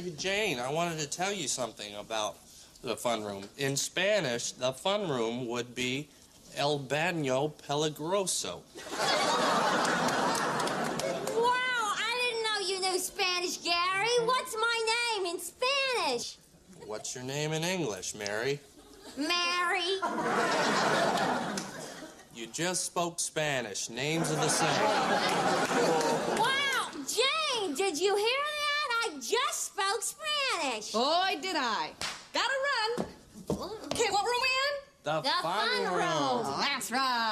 Jane, I wanted to tell you something about the fun room. In Spanish, the fun room would be El Baño Peligroso. Wow, I didn't know you knew Spanish, Gary. What's my name in Spanish? What's your name in English, Mary? Mary. You just spoke Spanish. Names are the same. Wow, Jane, did you hear that? I just spoke Spanish. Boy, did I. Gotta run. Mm-hmm. Okay, what room we in? The, The fun room. Oh, that's right.